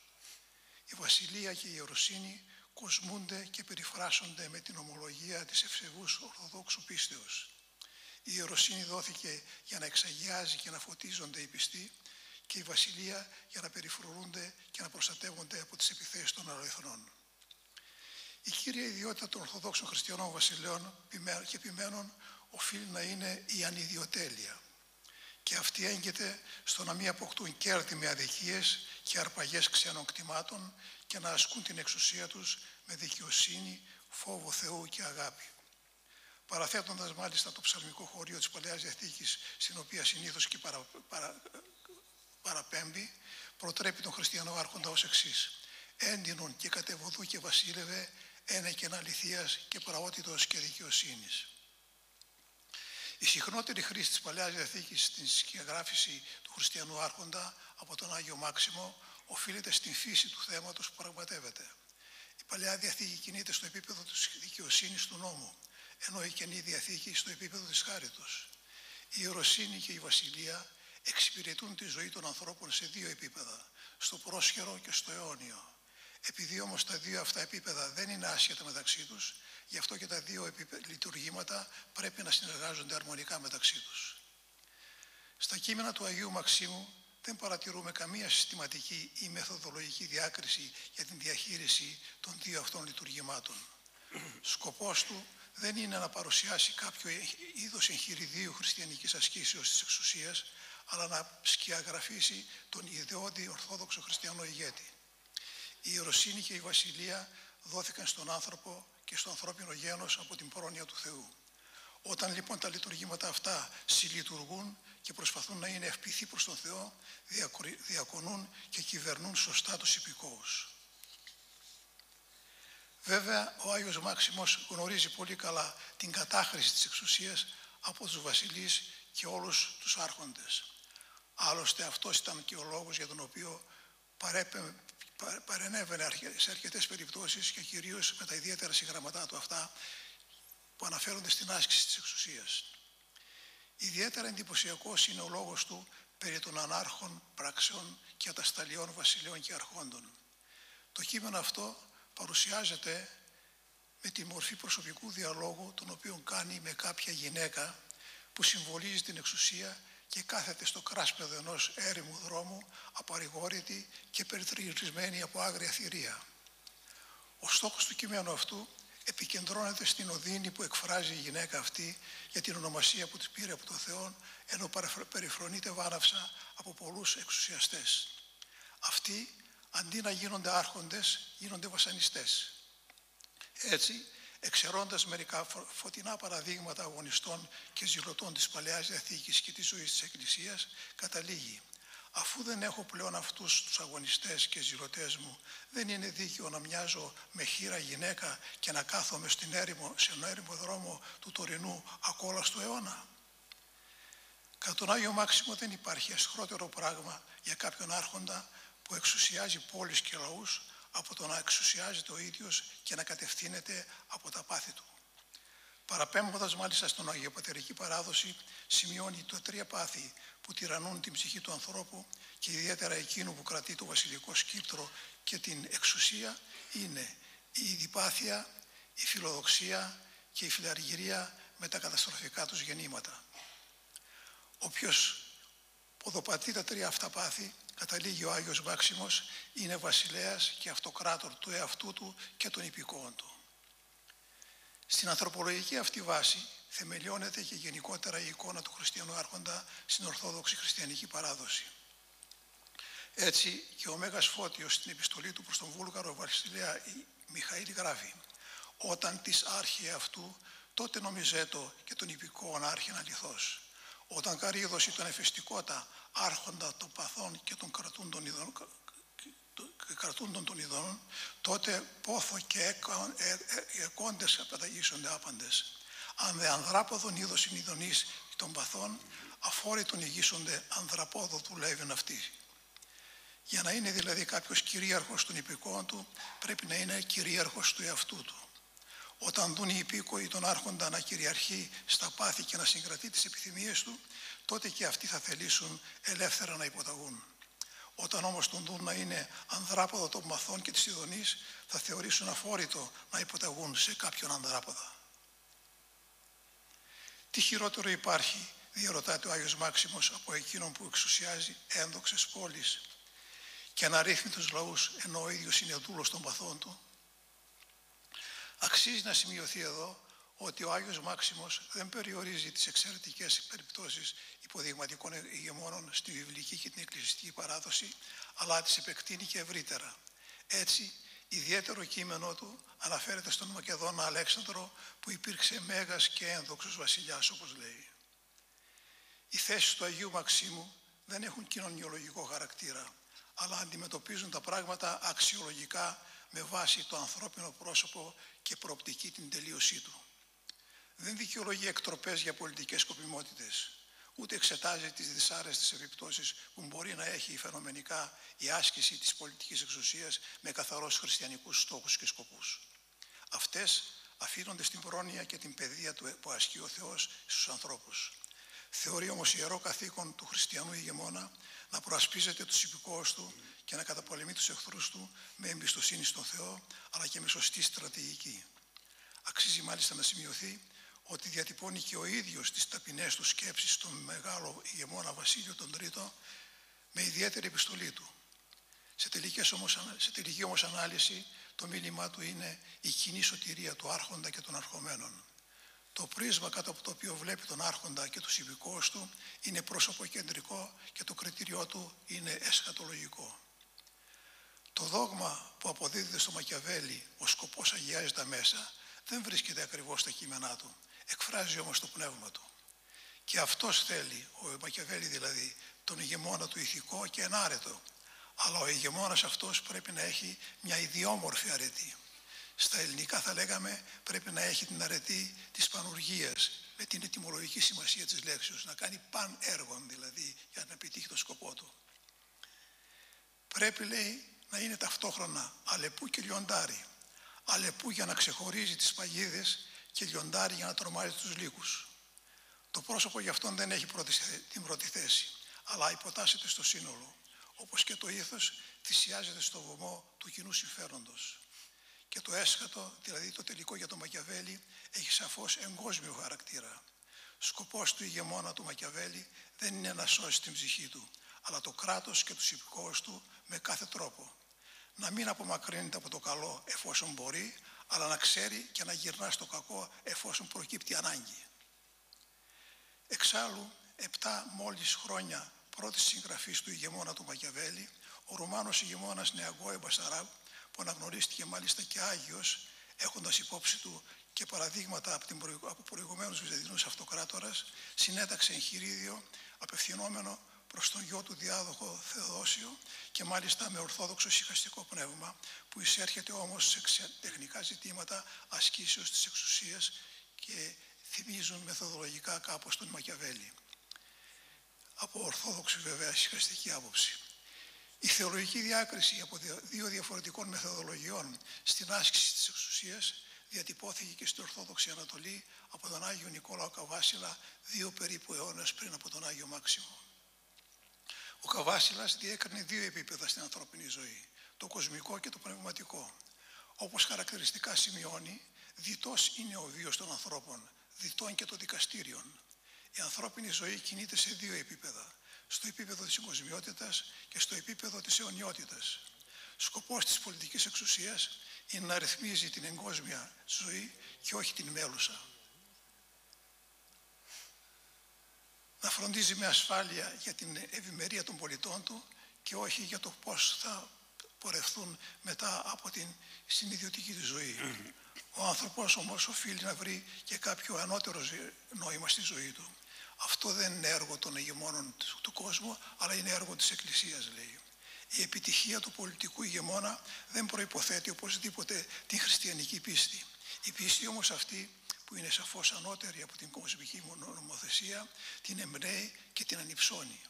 Η βασιλεία και η ιεροσύνη κοσμούνται και περιφράσσονται με την ομολογία της ευσεβούς Ορθοδόξου πίστεως. Η ιεροσύνη δόθηκε για να εξαγιάζει και να φωτίζονται οι πιστοί και η βασιλεία για να περιφρουρούνται και να προστατεύονται από τις επιθέσεις των αληθινών. Η κύρια ιδιότητα των Ορθοδόξων Χριστιανών Βασιλέων και επιμένων οφείλει να είναι η ανιδιοτέλεια και αυτή έγκυται στο να μην αποκτούν κέρδη με αδικίες και αρπαγές ξένων κτημάτων και να ασκούν την εξουσία τους με δικαιοσύνη, φόβο Θεού και αγάπη. Παραθέτοντας μάλιστα το ψαλμικό χωρίο της Παλαιάς Διαθήκης, στην οποία συνήθως και παρα, παρα, παραπέμπει, προτρέπει τον χριστιανό άρχοντα ως εξής. Έντινον και κατεβοδού και βασίλευε, ένα και αληθείας και πραότητος και δικαιοσύνης. Η συχνότερη χρήση της Παλαιάς Διαθήκης στην σκιαγράφηση του χριστιανού άρχοντα από τον Άγιο Μάξιμο οφείλεται στην φύση του θέματος που πραγματεύεται. Η Παλαιά Διαθήκη κινείται στο επίπεδο της δικαιοσύνης του νόμου, ενώ η Καινή Διαθήκη στο επίπεδο της χάριτος. Η ιεροσύνη και η βασιλεία εξυπηρετούν τη ζωή των ανθρώπων σε δύο επίπεδα, στο πρόσχερο και στο αιώνιο. Επειδή όμως τα δύο αυτά επίπεδα δεν είναι άσχετα μεταξύ τους, γι' αυτό και τα δύο λειτουργήματα πρέπει να συνεργάζονται αρμονικά μεταξύ τους. Στα κείμενα του Αγίου Μαξίμου δεν παρατηρούμε καμία συστηματική ή μεθοδολογική διάκριση για την διαχείριση των δύο αυτών λειτουργημάτων. Σκοπός του δεν είναι να παρουσιάσει κάποιο είδος εγχειριδίου χριστιανικής ασκήσεως της εξουσίας, αλλά να σκιαγραφίσει τον ιδεώδη ορθόδοξο χριστιανό ηγέτη. Η ιεροσύνη και η βασιλεία δόθηκαν στον άνθρωπο και στο ανθρώπινο γένος από την πρόνοια του Θεού. Όταν λοιπόν τα λειτουργήματα αυτά συλλειτουργούν και προσπαθούν να είναι ευπηθοί προς τον Θεό, διακονούν και κυβερνούν σωστά τους υπηκόους. Βέβαια, ο Άγιος Μάξιμος γνωρίζει πολύ καλά την κατάχρηση της εξουσίας από τους βασιλείς και όλους τους άρχοντες. Άλλωστε αυτός ήταν και ο λόγος για τον οποίο παρενέβαινε σε αρκετές περιπτώσεις και κυρίως με τα ιδιαίτερα συγγραμματά του αυτά που αναφέρονται στην άσκηση της εξουσίας. Ιδιαίτερα εντυπωσιακός είναι ο λόγος του περί των ανάρχων πράξεων και ατασταλιών βασιλείων και αρχόντων. Το κείμενο αυτό παρουσιάζεται με τη μορφή προσωπικού διαλόγου τον οποίο κάνει με κάποια γυναίκα που συμβολίζει την εξουσία και κάθεται στο κράσπεδο ενός έρημου δρόμου απαρηγόρητη και περιτριγισμένη από άγρια θηρία. Ο στόχος του κειμένου αυτού επικεντρώνεται στην οδύνη που εκφράζει η γυναίκα αυτή για την ονομασία που της πήρε από τον Θεό ενώ περιφρονείται βάναυσα από πολλούς εξουσιαστές. Αυτοί αντί να γίνονται άρχοντες γίνονται βασανιστές. Έτσι εξαιρώντας μερικά φωτεινά παραδείγματα αγωνιστών και ζηλωτών της Παλαιάς Διαθήκης και της ζωής της Εκκλησίας, καταλήγει Αφού δεν έχω πλέον αυτούς τους αγωνιστές και ζηλωτές μου, δεν είναι δίκαιο να μοιάζω με χείρα γυναίκα και να κάθομαι στην έρημο, σε ένα έρημο δρόμο του τωρινού ακόλαστου αιώνα. Κατά τον Άγιο Μάξιμο δεν υπάρχει ασχρότερο πράγμα για κάποιον άρχοντα που εξουσιάζει πόλεις και λαούς από το να εξουσιάζεται ο ίδιος και να κατευθύνεται από τα πάθη του. Παραπέμποντας μάλιστα στον Αγιοπατερική παράδοση, σημειώνει το τρία πάθη που τυραννούν την ψυχή του ανθρώπου και ιδιαίτερα εκείνου που κρατεί το βασιλικό σκύπτρο και την εξουσία είναι η διπάθεια, η φιλοδοξία και η φιλαργυρία με τα καταστροφικά τους γεννήματα. Όποιος ποδοπατεί τα τρία αυτά πάθη, καταλήγει ο Άγιος Μάξιμος, είναι βασιλέας και αυτοκράτορ του εαυτού του και των υπηκόων του. Στην ανθρωπολογική αυτή βάση θεμελιώνεται και γενικότερα η εικόνα του χριστιανού άρχοντα στην Ορθόδοξη χριστιανική παράδοση. Έτσι και ο Μέγας Φώτιος στην επιστολή του προς τον Βούλγαρο βασιλέα Μιχαήλ γράφει «Όταν της άρχιε αυτού, τότε νομιζέτο και τον υπηκόον άρχιεν αληθώς. Όταν καρύδωση τον εφεστικότα άρχοντα των παθών και των κρατούντων ειδών, κρατούντων των ειδών, τότε πόθο και εκόντες απαταγήσονται άπαντες. Αν δε ανδράποδον είδος ειδονής των παθών, αφόρητον ηγήσονται ανδραπόδο δουλεύουν αυτοί. Για να είναι δηλαδή κάποιος κυρίαρχος των υπηκόων του, πρέπει να είναι κυρίαρχος του εαυτού του. Όταν δουν οι υπήκοοι τον άρχοντα να κυριαρχεί στα πάθη και να συγκρατεί τις επιθυμίες του, τότε και αυτοί θα θελήσουν ελεύθερα να υποταγούν. Όταν όμως τον δουν να είναι ανδράποδο των μαθών και της ειδονής, θα θεωρήσουν αφόρητο να υποταγούν σε κάποιον ανδράποδα. Τι χειρότερο υπάρχει, διαρωτάται ο Άγιος Μάξιμος, από εκείνον που εξουσιάζει ένδοξες πόλεις και αναρρύθμει τους λαούς ενώ ο ίδιος είναι δούλος των παθών του. Αξίζει να σημειωθεί εδώ ότι ο Άγιος Μάξιμος δεν περιορίζει τις εξαιρετικές περιπτώσεις υποδειγματικών ηγεμόνων στη βιβλική και την εκκλησιστική παράδοση, αλλά τις επεκτείνει και ευρύτερα. Έτσι, ιδιαίτερο κείμενο του αναφέρεται στον Μακεδόνα Αλέξανδρο που υπήρξε μέγας και ένδοξος βασιλιάς όπως λέει. Οι θέσεις του Αγίου Μαξίμου δεν έχουν κοινωνιολογικό χαρακτήρα, αλλά αντιμετωπίζουν τα πράγματα αξιολογικά με βάση το ανθρώπινο πρόσωπο και προοπτική την τελείωσή του. Δεν δικαιολογεί εκτροπές για πολιτικές σκοπιμότητες, ούτε εξετάζει τις δυσάρεστες επιπτώσεις που μπορεί να έχει φαινομενικά η άσκηση της πολιτικής εξουσίας με καθαρός χριστιανικούς στόχους και σκοπούς. Αυτές αφήνονται στην πρόνοια και την παιδεία του που ασκεί ο Θεός στους ανθρώπους. Θεωρεί όμως ιερό καθήκον του χριστιανού ηγεμόνα να προασπίζεται τους υπηκόους του και να καταπολεμεί τους εχθρούς του με εμπιστοσύνη στον Θεό αλλά και με σωστή στρατηγική. Αξίζει μάλιστα να σημειωθεί ότι διατυπώνει και ο ίδιος τις ταπεινές του σκέψεις στον μεγάλο ηγεμόνα Βασίλειο τον Τρίτο με ιδιαίτερη επιστολή του. Σε, όμως, σε τελική όμως ανάλυση το μήνυμά του είναι η κοινή σωτηρία του άρχοντα και των αρχομένων. Το πρίσμα κάτω από το οποίο βλέπει τον άρχοντα και τους υπηκόους του είναι πρόσωπο-κεντρικό και το κριτήριό του είναι εσχατολογικό. Το δόγμα που αποδίδεται στο Μακιαβέλη, ο σκοπός αγιάζει τα μέσα, δεν βρίσκεται ακριβώς στα κείμενά του. Εκφράζει όμως το πνεύμα του. Και αυτός θέλει, ο Μακιαβέλη δηλαδή, τον ηγεμόνα του ηθικό και ενάρετο. Αλλά ο ηγεμόνας αυτός πρέπει να έχει μια ιδιόμορφη αρετή. Στα ελληνικά θα λέγαμε πρέπει να έχει την αρετή της πανουργίας με την ετοιμολογική σημασία της λέξης, να κάνει παν έργον δηλαδή για να επιτύχει το σκοπό του. Πρέπει λέει να είναι ταυτόχρονα αλεπού και λιοντάρι. Αλεπού για να ξεχωρίζει τις παγίδες και λιοντάρι για να τρομάζει τους λύκους. Το πρόσωπο γι' αυτόν δεν έχει την πρώτη θέση, αλλά υποτάσσεται στο σύνολο, όπως και το ήθος θυσιάζεται στο βωμό του κοινού συμφέροντος. Και το έσχατο, δηλαδή το τελικό για τον Μακιαβέλη, έχει σαφώς εγκόσμιο χαρακτήρα. Σκοπός του ηγεμόνα του Μακιαβέλη δεν είναι να σώσει την ψυχή του, αλλά το κράτος και τους υπηκόους του με κάθε τρόπο. Να μην απομακρύνεται από το καλό εφόσον μπορεί, αλλά να ξέρει και να γυρνά στο κακό εφόσον προκύπτει ανάγκη. Εξάλλου, επτά μόλις χρόνια πρώτης συγγραφής του ηγεμόνα του Μακιαβέλη, ο Ρουμάνος ηγεμόνας Νεαγκόε Μπασαράου, που αναγνωρίστηκε μάλιστα και Άγιος, έχοντας υπόψη του και παραδείγματα από, την προηγου... από προηγουμένους Βυζαντινούς αυτοκράτορας, συνέταξε εγχειρίδιο απευθυνόμενο προς τον γιο του διάδοχο Θεοδόσιο και μάλιστα με ορθόδοξο συχαστικό πνεύμα που εισέρχεται όμως σε τεχνικά ζητήματα ασκήσεως της εξουσίας και θυμίζουν μεθοδολογικά κάπως τον Μακιαβέλη. Από ορθόδοξη βέβαια συχαστική άποψη. Η θεολογική διάκριση από δύο διαφορετικών μεθοδολογιών στην άσκηση της εξουσίας διατυπώθηκε και στην Ορθόδοξη Ανατολή από τον Άγιο Νικόλαο Καβάσιλα δύο περίπου αιώνες πριν από τον Άγιο Μάξιμο. Ο Καβάσιλας διέκρινε δύο επίπεδα στην ανθρώπινη ζωή, το κοσμικό και το πνευματικό. Όπως χαρακτηριστικά σημειώνει, διτός είναι ο βίος των ανθρώπων, διτών και των δικαστήριων. Η ανθρώπινη ζωή κινείται σε δύο επίπεδα, στο επίπεδο της συγκοσμιότητας και στο επίπεδο της αιωνιότητας. Σκοπός της πολιτικής εξουσίας είναι να ρυθμίζει την εγκόσμια ζωή και όχι την μέλουσα. Να φροντίζει με ασφάλεια για την ευημερία των πολιτών του και όχι για το πώς θα πορευθούν μετά από την συνειδιωτική του ζωή. Ο άνθρωπος όμως οφείλει να βρει και κάποιο ανώτερο νόημα στη ζωή του. Αυτό δεν είναι έργο των ηγεμόνων του κόσμου, αλλά είναι έργο της Εκκλησίας, λέει. Η επιτυχία του πολιτικού ηγεμόνα δεν προϋποθέτει οπωσδήποτε την χριστιανική πίστη. Η πίστη όμως αυτή που είναι σαφώς ανώτερη από την κοσμική νομοθεσία, την εμπνέει και την ανυψώνει.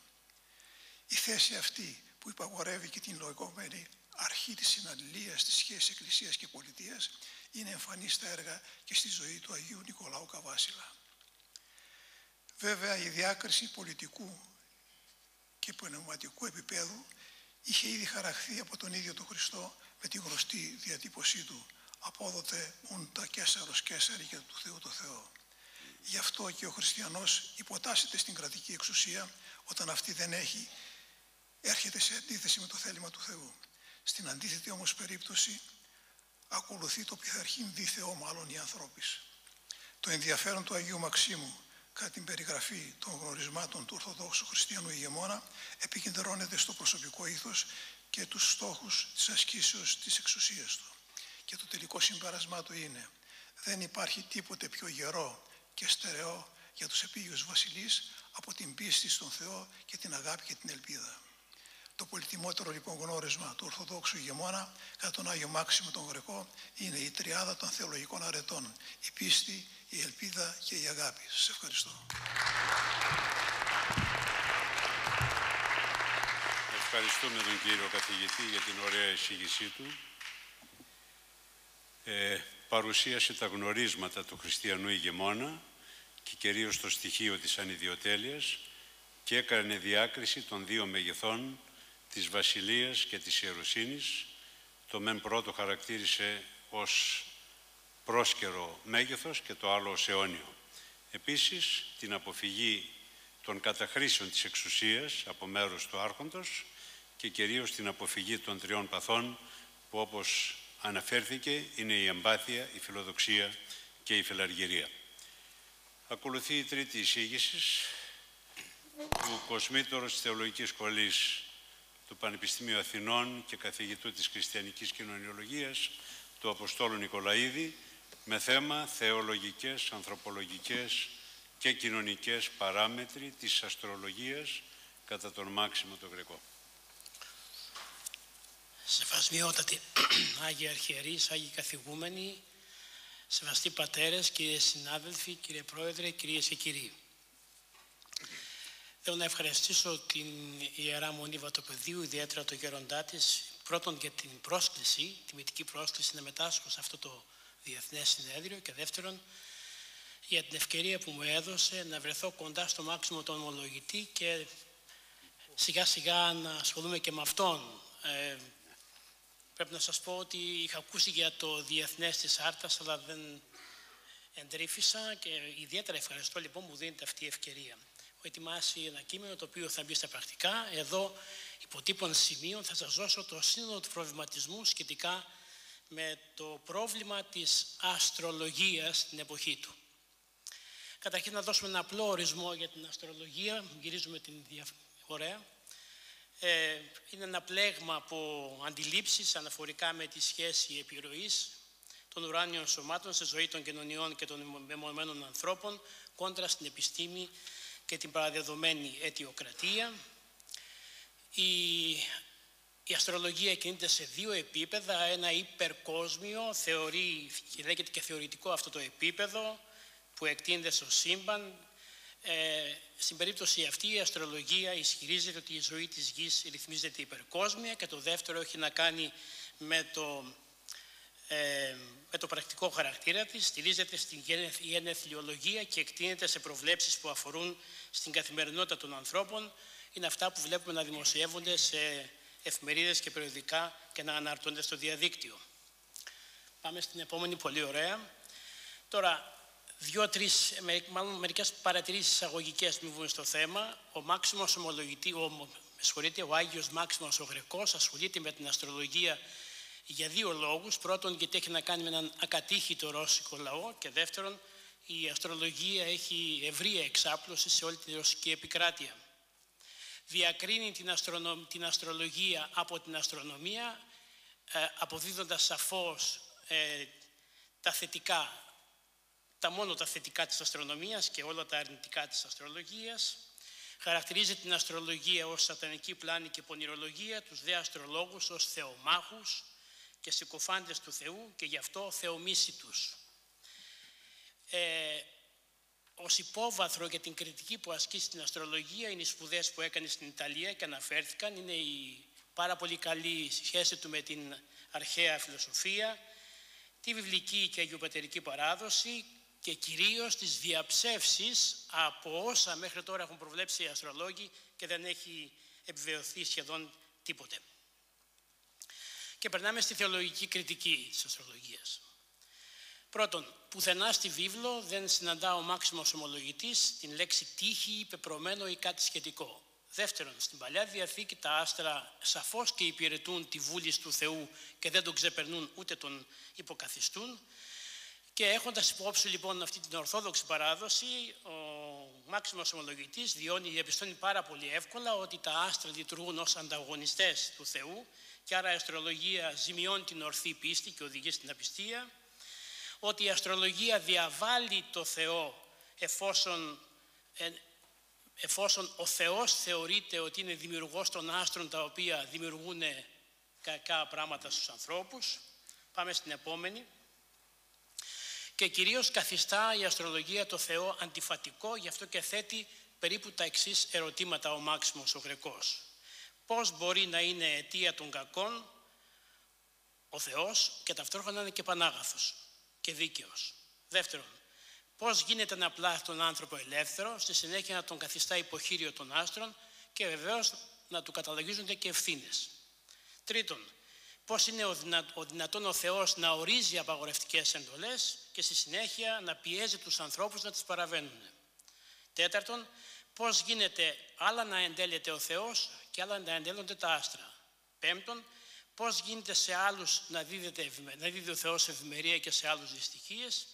Η θέση αυτή που υπαγορεύει και την λογικόμενη αρχή της συναλληλίας της σχέσης Εκκλησίας και Πολιτείας είναι εμφανής στα έργα και στη ζωή του Αγίου Νικολάου Καβάσιλα. Βέβαια η διάκριση πολιτικού και πνευματικού επίπεδου είχε ήδη χαραχθεί από τον ίδιο τον Χριστό με τη γνωστή διατύπωσή του «Απόδοτε ουν τα κέσαρος κέσαρη και του Θεού το Θεό». Γι' αυτό και ο χριστιανός υποτάσσεται στην κρατική εξουσία όταν αυτή δεν έχει, έρχεται σε αντίθεση με το θέλημα του Θεού. Στην αντίθετη όμως περίπτωση ακολουθεί το πειθαρχήν δι Θεό μάλλον η ανθρώπης. Το ενδιαφέρον του Αγίου Μαξίμου κατά την περιγραφή των γνωρισμάτων του Ορθοδόξου Χριστιανού ηγεμόνα επικεντρώνεται στο προσωπικό ήθος και τους στόχους της ασκήσεως της εξουσίας του. Και το τελικό συμπέρασμά του είναι δεν υπάρχει τίποτε πιο γερό και στερεό για τους επίγειους βασιλείς από την πίστη στον Θεό και την αγάπη και την ελπίδα. Το πολυτιμότερο λοιπόν γνώρισμα του Ορθοδόξου ηγεμόνα κατά τον Άγιο Μάξιμο τον Γρεκό είναι η τριάδα των θεολογικών αρετών. Η πίστη, η ελπίδα και η αγάπη. Σας ευχαριστώ. Ευχαριστούμε τον κύριο καθηγητή για την ωραία εισήγησή του. Ε, παρουσίασε τα γνωρίσματα του χριστιανού ηγεμόνα και κυρίως το στοιχείο της ανιδιοτέλειας και έκανε διάκριση των δύο μεγεθών της Βασιλείας και της Ιερουσίνης. Το μεν πρώτο χαρακτήρισε ως πρόσκαιρο μέγεθος και το άλλο ως αιώνιο. Επίσης, την αποφυγή των καταχρήσεων της εξουσίας από μέρους του άρχοντος και κυρίως την αποφυγή των τριών παθών που όπως αναφέρθηκε είναι η εμπάθεια, η φιλοδοξία και η φιλαργυρία. Ακολουθεί η τρίτη εισήγηση του κοσμήτωρος της Θεολογικής Σχολής του Πανεπιστημίου Αθηνών και καθηγητού της Χριστιανικής Κοινωνιολογίας του Αποστόλου Νικολαίδη με θέμα θεολογικές, ανθρωπολογικές και κοινωνικές παράμετροι της αστρολογίας κατά τον Μάξιμο τον Γρεκό. Σεβασμιότατοι Άγιοι Αρχιερείς, Άγιοι Καθηγούμενοι, σεβαστοί πατέρες, κύριε συνάδελφοι, κύριε Πρόεδρε, κυρίες και κύριοι. Θέλω να ευχαριστήσω την Ιερά Μονή Βατοπεδίου, ιδιαίτερα το γέροντά της, πρώτον για την πρόσκληση, τη μυτική πρόσκληση να μετάσχω σε αυτό το διεθνές συνέδριο και δεύτερον για την ευκαιρία που μου έδωσε να βρεθώ κοντά στο μάξιμο των ομολογητή και σιγά σιγά να ασχολούμαι και με αυτόν. Ε, πρέπει να σας πω ότι είχα ακούσει για το διεθνές της Άρτας αλλά δεν εντρήφησα και ιδιαίτερα ευχαριστώ λοιπόν που μου δίνεται αυτή η ευκαιρία ετοιμάσει ένα κείμενο το οποίο θα μπει στα πρακτικά. Εδώ, υποτύπων σημείων, θα σας δώσω το σύνολο του προβληματισμού σχετικά με το πρόβλημα της αστρολογίας στην εποχή του. Καταρχήν να δώσουμε ένα απλό ορισμό για την αστρολογία, γυρίζουμε την ωραία. Ε, είναι ένα πλέγμα από αντιλήψεις αναφορικά με τη σχέση επιρροής των ουράνιων σωμάτων σε ζωή των κοινωνιών και των μεμονωμένων ανθρώπων κόντρα στην επιστήμη και την παραδεδομένη αιτιοκρατία. Η, η αστρολογία κινείται σε δύο επίπεδα, ένα υπερκόσμιο, θεωρεί και λέγεται και θεωρητικό αυτό το επίπεδο που εκτείνεται στο σύμπαν. Ε, στην περίπτωση αυτή η αστρολογία ισχυρίζεται ότι η ζωή της γης ρυθμίζεται υπερκόσμια και το δεύτερο έχει να κάνει με το ε, με το πρακτικό χαρακτήρα της, στηρίζεται στην γενεθλιολογία και εκτείνεται σε προβλέψεις που αφορούν στην καθημερινότητα των ανθρώπων. Είναι αυτά που βλέπουμε να δημοσιεύονται σε εφημερίδες και περιοδικά και να αναρτώνται στο διαδίκτυο. Πάμε στην επόμενη, πολύ ωραία. Τώρα, δύο-τρεις, μάλλον μερικές παρατηρήσεις εισαγωγικές μου βγουν στο θέμα. Ο Μάξιμος ομολογητή, ο, με ο Άγιος Μάξιμος ο Γρεκός ασχολείται με την αστρολογία για δύο λόγους. Πρώτον, γιατί έχει να κάνει με έναν ακατήχητο ρώσικο λαό και δεύτερον, η αστρολογία έχει ευρία εξάπλωση σε όλη τη ρωσική επικράτεια. Διακρίνει την, την αστρολογία από την αστρονομία, ε, αποδίδοντας σαφώς ε, τα θετικά, τα μόνο τα θετικά της αστρονομίας και όλα τα αρνητικά της αστρολογίας. Χαρακτηρίζει την αστρολογία ως σατανική πλάνη και πονηρολογία, τους δε αστρολόγους ως θεομάχους, και συκοφάντες του Θεού και γι' αυτό θεομίση τους. Ε, ως υπόβαθρο για την κριτική που ασκεί στην αστρολογία είναι οι σπουδές που έκανε στην Ιταλία και αναφέρθηκαν, είναι η πάρα πολύ καλή σχέση του με την αρχαία φιλοσοφία, τη βιβλική και αγιοπατερική παράδοση και κυρίως τις διαψεύσεις από όσα μέχρι τώρα έχουν προβλέψει οι αστρολόγοι και δεν έχει επιβεβαιωθεί σχεδόν τίποτε. Και περνάμε στη θεολογική κριτική της αστρολογίας. Πρώτον, πουθενά στη βίβλο δεν συναντά ο μάξιμος ομολογητής την λέξη τύχη, πεπρωμένο ή κάτι σχετικό. Δεύτερον, στην Παλιά Διαθήκη τα άστρα σαφώς και υπηρετούν τη βούληση του Θεού και δεν τον ξεπερνούν ούτε τον υποκαθιστούν. Και έχοντας υπόψη λοιπόν αυτή την ορθόδοξη παράδοση, ο μάξιμος ομολογητής διώνει, διαπιστώνει πάρα πολύ εύκολα ότι τα άστρα λειτουργούν ως ανταγωνιστές του Θεού και άρα η αστρολογία ζημιώνει την ορθή πίστη και οδηγεί στην απιστία, ότι η αστρολογία διαβάλλει το Θεό εφόσον, ε, εφόσον ο Θεός θεωρείται ότι είναι δημιουργός των άστρων τα οποία δημιουργούν κακά πράγματα στους ανθρώπους. Πάμε στην επόμενη. Και κυρίως καθιστά η αστρολογία το Θεό αντιφατικό, γι' αυτό και θέτει περίπου τα εξής ερωτήματα ο Μάξιμος ο Γρεκός πώς μπορεί να είναι αιτία των κακών ο Θεός και ταυτόχρονα να είναι και πανάγαθος και δίκαιος. Δεύτερον, πώς γίνεται να πλάθει τον άνθρωπο ελεύθερο, στη συνέχεια να τον καθιστά υποχείριο των άστρων και βεβαίως να του καταλογίζονται και ευθύνες. Τρίτον, πώς είναι ο, ο δυνατόν ο Θεός να ορίζει απαγορευτικές εντολές και στη συνέχεια να πιέζει τους ανθρώπους να τις παραβαίνουν. Τέταρτον, πώς γίνεται άλλα να εντέλεται ο Θεός και άλλα να εντέλονται τα άστρα. Πέμπτον, πώς γίνεται σε άλλους να, δίδεται, να δίδει ο Θεός ευημερία και σε άλλους δυστυχίες,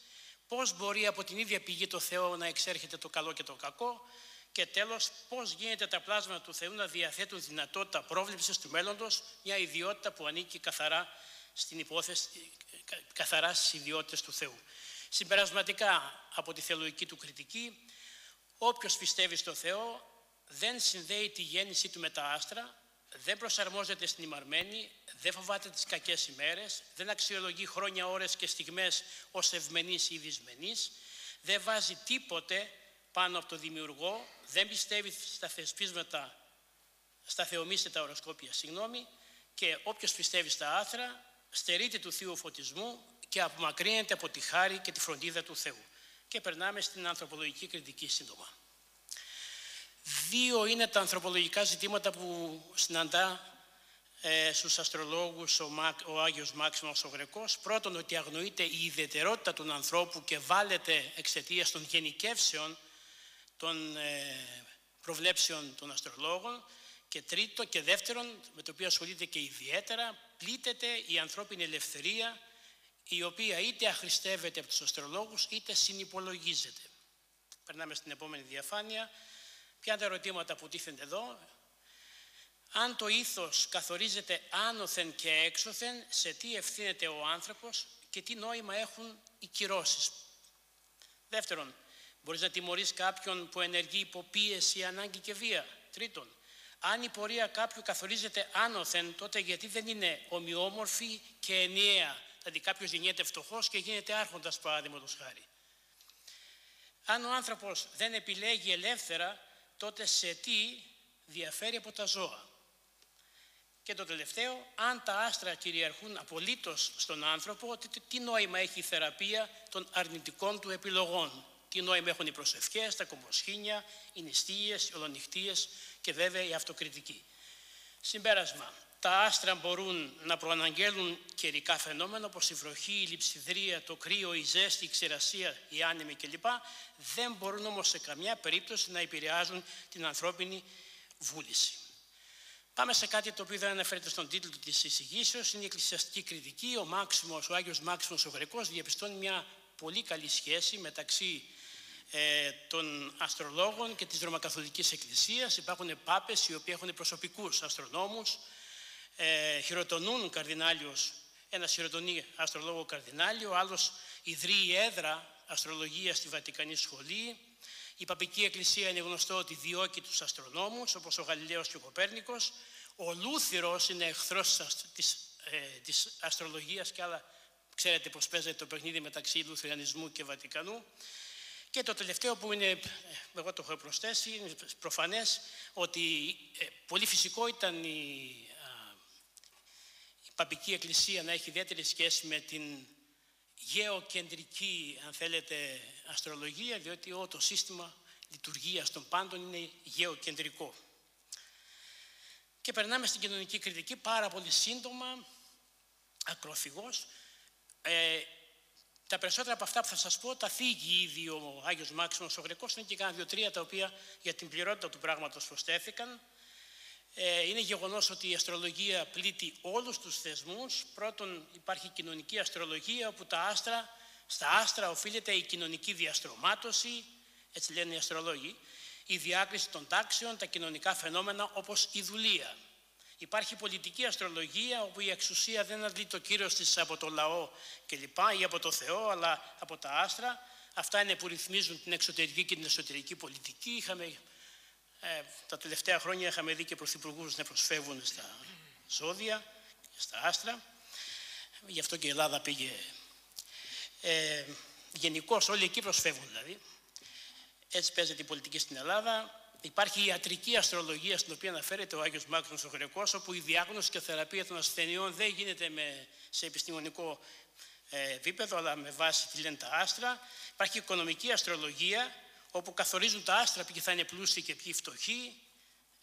πώς μπορεί από την ίδια πηγή το Θεό να εξέρχεται το καλό και το κακό και τέλος πώς γίνεται τα πλάσματα του Θεού να διαθέτουν δυνατότητα πρόβλεψης του μέλλοντος, μια ιδιότητα που ανήκει καθαρά στην υπόθεση, καθαράς στις ιδιότητες του Θεού. Συμπερασματικά από τη θεολογική του κριτική, Όποιος πιστεύει στο Θεό δεν συνδέει τη γέννησή του με τα άστρα, δεν προσαρμόζεται στην ημαρμένη, δεν φοβάται τις κακές ημέρες, δεν αξιολογεί χρόνια, ώρες και στιγμές ως ευμενής ή δυσμενής, δεν βάζει τίποτε πάνω από το δημιουργό, δεν πιστεύει στα θεσπίσματα, στα θεομίστητα οροσκόπια, συγγνώμη, και όποιος πιστεύει στα άστρα στερείται του Θείου Φωτισμού και απομακρύνεται από τη χάρη και τη φροντίδα του Θεού και περνάμε στην ανθρωπολογική κριτική σύντομα. Δύο είναι τα ανθρωπολογικά ζητήματα που συναντά ε, στους αστρολόγους ο, ο Άγιος Μάξιμος ο Γρεκός. Πρώτον, ότι αγνοείται η ιδιαιτερότητα του ανθρώπου και βάλεται εξαιτίας των γενικεύσεων των ε, προβλέψεων των αστρολόγων. Και τρίτο και δεύτερον, με το οποίο ασχολείται και ιδιαίτερα, πλήττεται η ανθρώπινη ελευθερία η οποία είτε αχρηστεύεται από τους αστρολόγους είτε συνυπολογίζεται. Περνάμε στην επόμενη διαφάνεια. Ποια είναι τα ερωτήματα που τίθενται εδώ; Αν το ήθος καθορίζεται άνωθεν και έξωθεν, σε τι ευθύνεται ο άνθρωπος και τι νόημα έχουν οι κυρώσεις; Δεύτερον, μπορείς να τιμωρείς κάποιον που ενεργεί υποπίεση, ανάγκη και βία; Τρίτον, αν η πορεία κάποιου καθορίζεται άνωθεν, τότε γιατί δεν είναι ομοιόμορφη και ενιαία; Δηλαδή κάποιος γεννιέται φτωχός και γίνεται άρχοντας παράδειγμα χάρη. Αν ο άνθρωπος δεν επιλέγει ελεύθερα, τότε σε τι διαφέρει από τα ζώα. Και το τελευταίο, αν τα άστρα κυριαρχούν απολύτως στον άνθρωπο, τι νόημα έχει η θεραπεία των αρνητικών του επιλογών; Τι νόημα έχουν οι προσευχές, τα κομποσχήνια, οι νηστείες, οι ολονυχτίες; Και βέβαια η αυτοκριτική. Συμπέρασμα. Τα άστρα μπορούν να προαναγγέλουν καιρικά φαινόμενα όπως η βροχή, η λειψιδρία, το κρύο, η ζέστη, η ξηρασία, η άνεμη κλπ. Δεν μπορούν όμως σε καμιά περίπτωση να επηρεάζουν την ανθρώπινη βούληση. Πάμε σε κάτι το οποίο δεν αναφέρεται στον τίτλο της εισηγήσεως, είναι η εκκλησιαστική κριτική. Ο Μάξιμος, ο Άγιος Μάξιμος ο Γρεκός διαπιστώνει μια πολύ καλή σχέση μεταξύ ε, των αστρολόγων και της Ρωμακαθολικής Εκκλησίας. Υπάρχουν πάπες οι οποίοι έχουν προσωπικούς αστρονόμους, ε, χειροτονούν καρδινάλιος, ένας χειροτονεί αστρολόγο καρδινάλιο, ο άλλος ιδρύει έδρα αστρολογίας στη Βατικανή Σχολή. Η Παπική Εκκλησία είναι γνωστό ότι διώκει τους αστρονόμους, όπως ο Γαλιλαίος και ο Κοπέρνικος. Ο Λούθυρος είναι εχθρός της, ε, της αστρολογίας και άλλα Ξέρετε πώς παίζεται το παιχνίδι μεταξύ Λουθριανισμού και Βατικανού. Και το τελευταίο που είναι, ε, εγώ το έχω προσθέσει, είναι προφανές ότι ε, πολύ φυσικό ήταν η, η Παπική Εκκλησία να έχει ιδιαίτερη σχέση με την γεωκεντρική, αν θέλετε, αστρολογία, διότι όλο το σύστημα λειτουργίας των πάντων είναι γεωκεντρικό. Και περνάμε στην κοινωνική κριτική πάρα πολύ σύντομα, ακροφυγός. Ε, τα περισσότερα από αυτά που θα σας πω τα θίγει ήδη ο Άγιος Μάξιμος ο Γρεκός, είναι και κάνα δύο-τρία τα οποία για την πληρότητα του πράγματος προσθέθηκαν. Ε, είναι γεγονός ότι η αστρολογία πλήττει όλους τους θεσμούς. Πρώτον υπάρχει κοινωνική αστρολογία όπου τα άστρα, στα άστρα οφείλεται η κοινωνική διαστρωμάτωση, έτσι λένε οι αστρολόγοι, η διάκριση των τάξεων, τα κοινωνικά φαινόμενα όπως η δουλεία. Υπάρχει πολιτική αστρολογία όπου η εξουσία δεν αντλεί το κύριο της από το λαό κλπ. ή από το Θεό αλλά από τα άστρα. Αυτά είναι που ρυθμίζουν την εξωτερική και την εσωτερική πολιτική. Είχαμε, ε, τα τελευταία χρόνια είχαμε δει και πρωθυπουργούς να προσφεύγουν στα ζώδια και στα άστρα. Γι' αυτό και η Ελλάδα πήγε. Ε, Γενικώς όλοι εκεί προσφεύγουν δηλαδή. Έτσι παίζεται η πολιτική στην Ελλάδα. Υπάρχει η ιατρική αστρολογία στην οποία αναφέρεται ο Άγιος Μάκρυνος ο Γρεκός, όπου η διάγνωση και θεραπεία των ασθενειών δεν γίνεται με, σε επιστημονικό ε, επίπεδο, αλλά με βάση τι λένε τα άστρα. Υπάρχει οικονομική αστρολογία, όπου καθορίζουν τα άστρα ποιοι θα είναι πλούσιοι και ποιοι φτωχοί,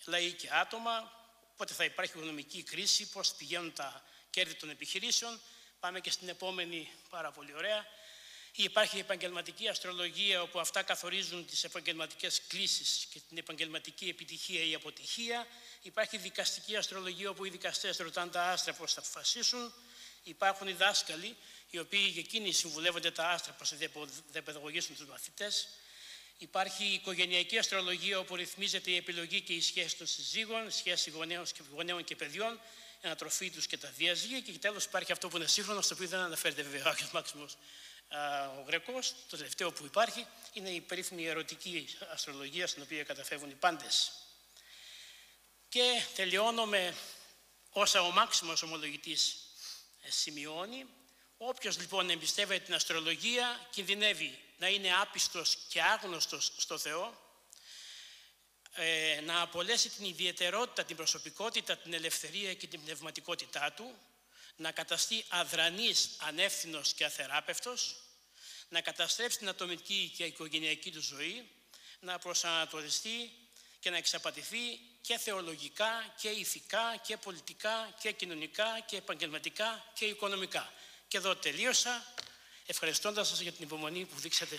λαοί και άτομα, πότε θα υπάρχει οικονομική κρίση, πώς πηγαίνουν τα κέρδη των επιχειρήσεων. Πάμε και στην επόμενη, πάρα πολύ ωραία. Υπάρχει η επαγγελματική αστρολογία όπου αυτά καθορίζουν τις επαγγελματικές κλήσεις και την επαγγελματική επιτυχία ή αποτυχία. Υπάρχει η δικαστική αστρολογία όπου οι δικαστές ρωτάνε τα άστρα πώς θα αποφασίσουν. Υπάρχουν οι δάσκαλοι οι οποίοι για εκείνοι συμβουλεύονται τα άστρα πώς θα παιδαγωγήσουν τους μαθητές. Υπάρχει η οικογενειακή αστρολογία όπου ρυθμίζεται η επιλογή και η σχέση των συζύγων, σχέση γονέων και, γονέων και παιδιών, η ανατροφή τους και τα διαζύγια. Και τέλος υπάρχει αυτό που είναι σύγχρονο, στο οποίο δεν αναφέρεται βέβαια ο Μάξιμος ο Γρεκός, το τελευταίο που υπάρχει, είναι η περίφημη ερωτική αστρολογία στην οποία καταφεύγουν οι πάντες. Και τελειώνω με όσα ο Μάξιμος ομολογητής ε, σημειώνει. Όποιος λοιπόν εμπιστεύεται την αστρολογία κινδυνεύει να είναι άπιστος και άγνωστος στο Θεό, ε, να απολέσει την ιδιαιτερότητα, την προσωπικότητα, την ελευθερία και την πνευματικότητά του, να καταστεί αδρανής, ανεύθυνος και αθεράπευτος, να καταστρέψει την ατομική και οικογενειακή του ζωή, να προσανατολιστεί και να εξαπατηθεί και θεολογικά και ηθικά και πολιτικά και κοινωνικά και επαγγελματικά και οικονομικά. Και εδώ τελείωσα, ευχαριστώντας σας για την υπομονή που δείξατε.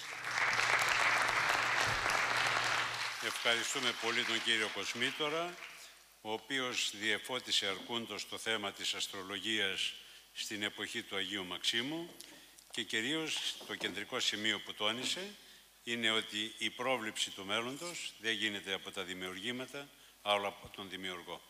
Ευχαριστούμε πολύ τον κύριο Κοσμήτορα ο οποίος διεφώτισε αρκούντος το θέμα της αστρολογίας στην εποχή του Αγίου Μαξίμου και κυρίως το κεντρικό σημείο που τόνισε είναι ότι η πρόβληψη του μέλλοντος δεν γίνεται από τα δημιουργήματα, αλλά από τον δημιουργό.